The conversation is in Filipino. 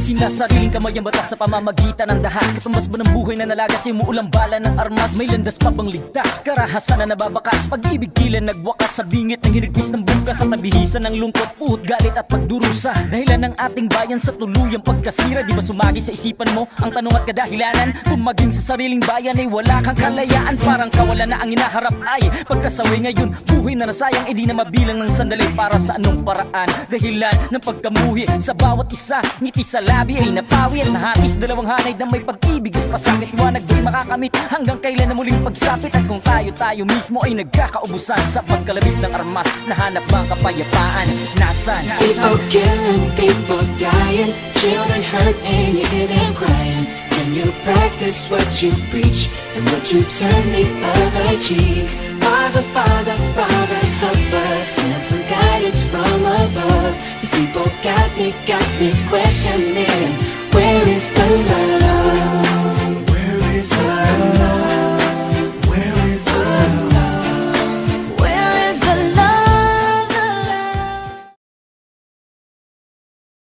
Sinasariling kamay ang batas sa pamamagitan ng dahas. Katumbas ba ng buhay na nalagas yung muulang bala ng armas. May landas pa bang ligtas, karahasan na nababakas. Pag-ibig tila nagwakas sa bingit. Ng hinigpis ng bukas At nabihisan ng lungkot, puhot, galit at pagdurusa. Dahilan ng ating bayan sa tuluyang pagkasira. Di ba sumagi sa isipan mo ang tanong at kadahilanan? Kung maging sa sariling bayan ay wala kang kalayaan. Parang kawalan na ang inaharap ay Pagkasawi ngayon, buhay na nasayang E di na mabilang ng sandali para sa anong paraan? Dahilan ng pagkamuhi sa bawat isa Ngiti sa labi ay napawi at nahatis Dalawang hanay na may pag-ibig at pasakit Wanag di makakamit hanggang kailan na muling pagsapit At kung tayo-tayo mismo ay nagkakaubusan Sa pagkalabit ng armas Nahanap ba ang kapayapaan? Nasaan? People killing, people dying, children hurt and you hear them crying. Can you practice what you preach and would you turn the other cheek? Father, Father, Father, help us send some guidance from above. These people got me, got me questioning,